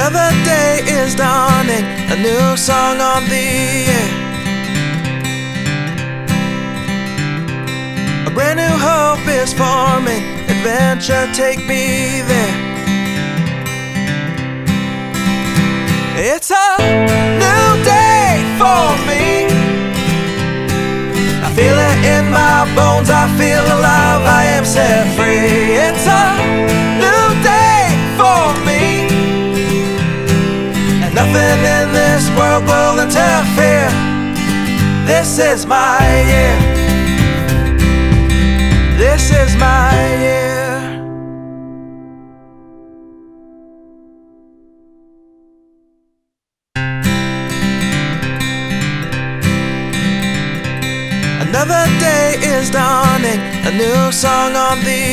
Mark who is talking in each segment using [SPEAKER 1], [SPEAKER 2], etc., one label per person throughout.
[SPEAKER 1] Another day is dawning, a new song on the air. A brand new hope is forming, adventure take me there. It's a new day for me. I feel it in my bones, I feel alive, I am set free. Nothing in this world will interfere. This is my year. This is my year. Another day is dawning, a new song on the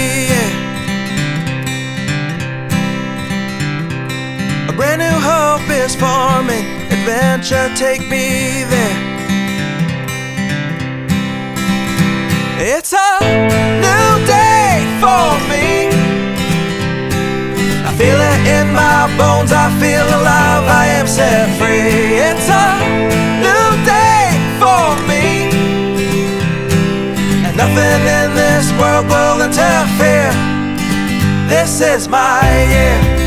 [SPEAKER 1] hope is forming, adventure take me there. It's a new day for me. I feel it in my bones, I feel alive, I am set free. It's a new day for me. And nothing in this world will interfere. This is my year.